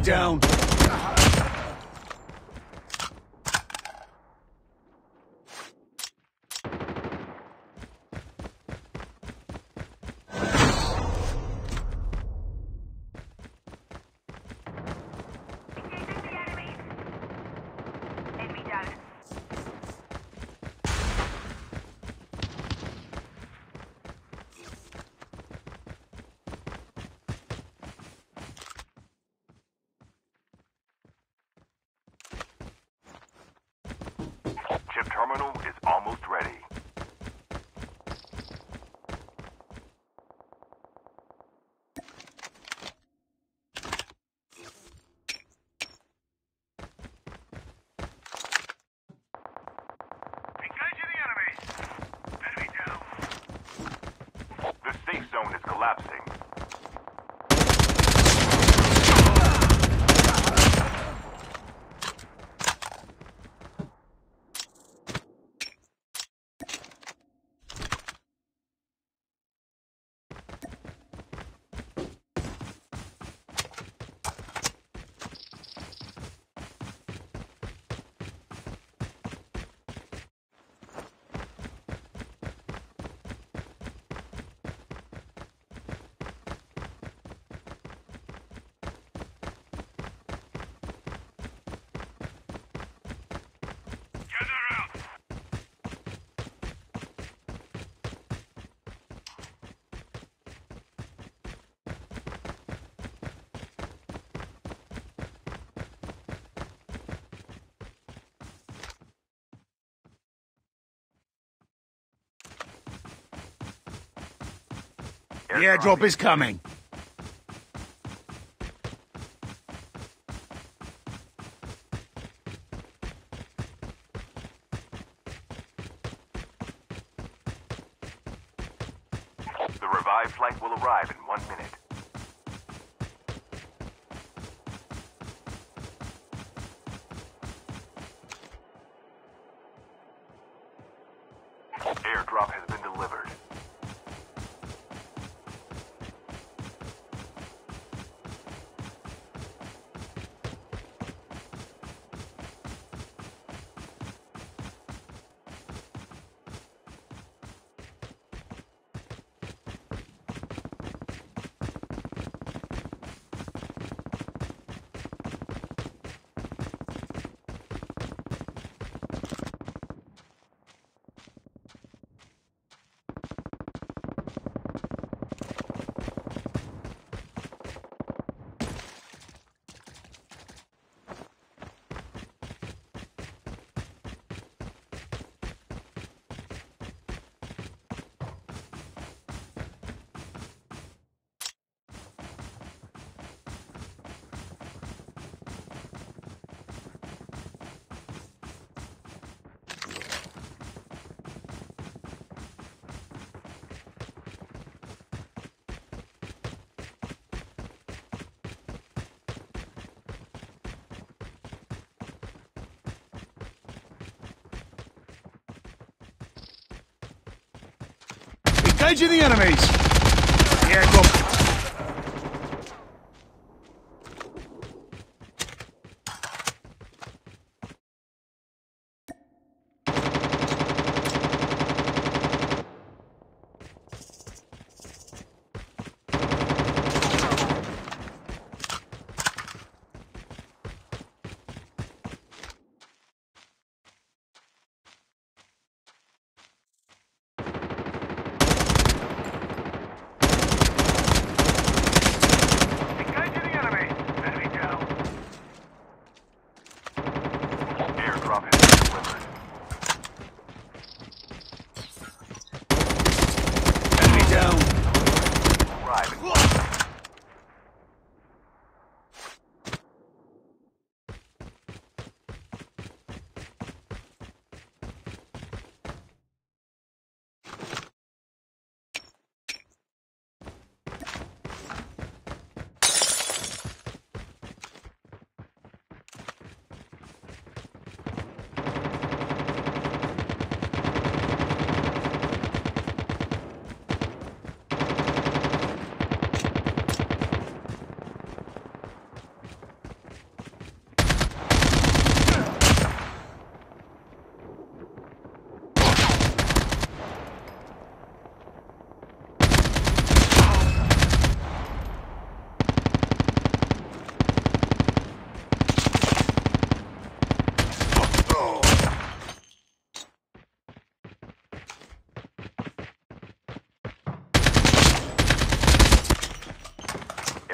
Down! Enemy down. Chip terminal is almost ready. Engaging the enemies! Enemy down. The safe zone is collapsing. The airdrop is coming. Engaging the enemies! The airdrop... Engaging the enemy. Enemy down. Airdrop has been delivered. Enemy down! Arrive in one minute.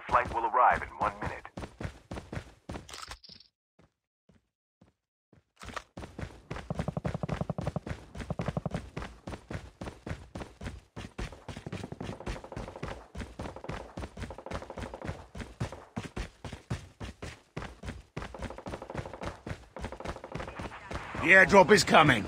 The flight will arrive in one minute. The airdrop is coming.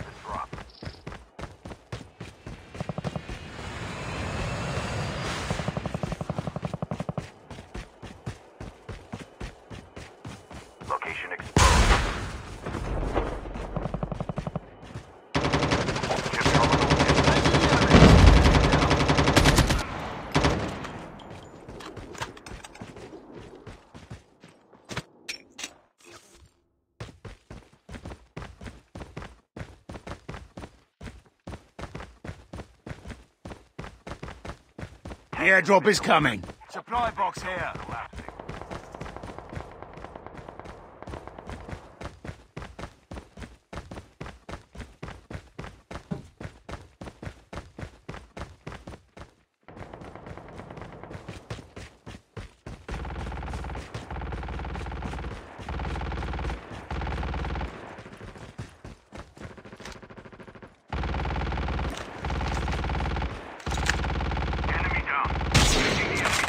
Airdrop is coming. Supply box here. Collapsing. Enemy down. Engaging the enemy.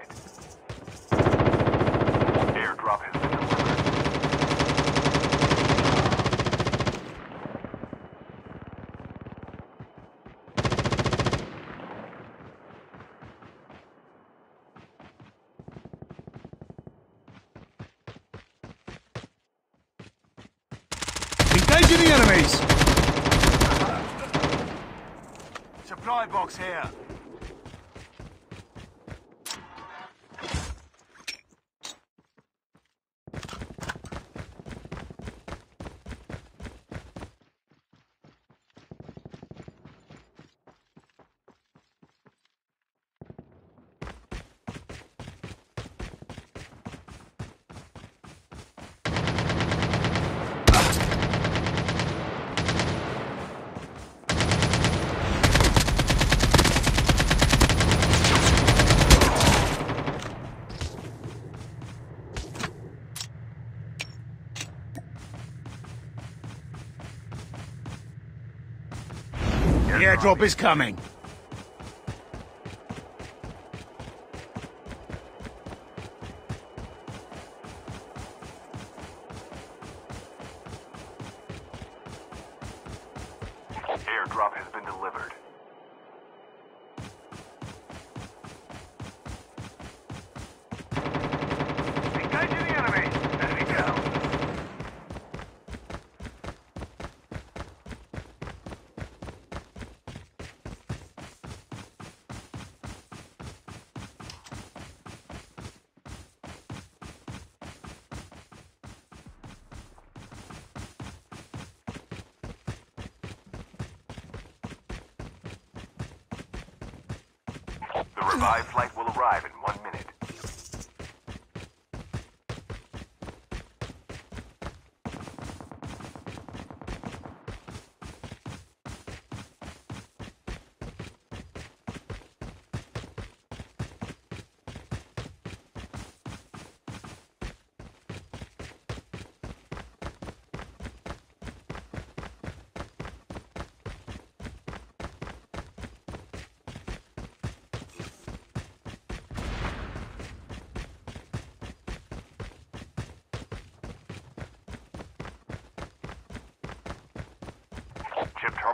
Engaging the enemies! Supply box here. The airdrop is coming.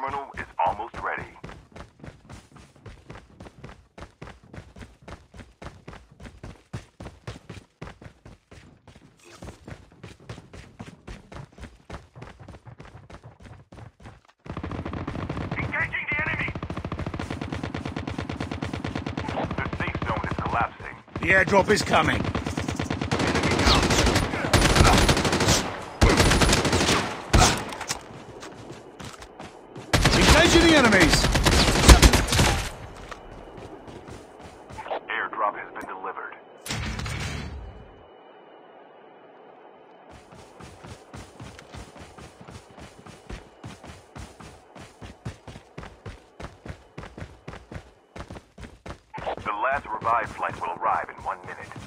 Terminal is almost ready. The airdrop is coming. The last revived flight will arrive in one minute.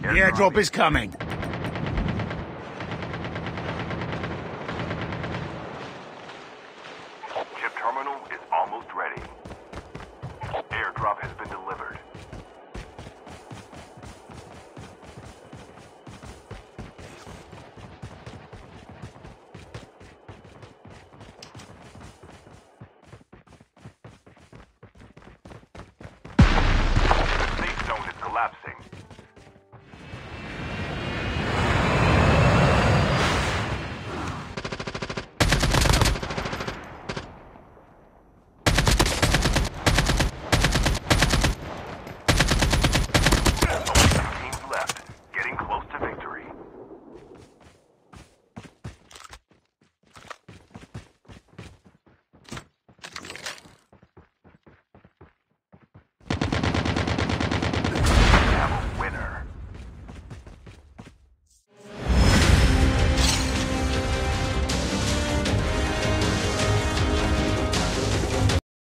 The airdrop is coming.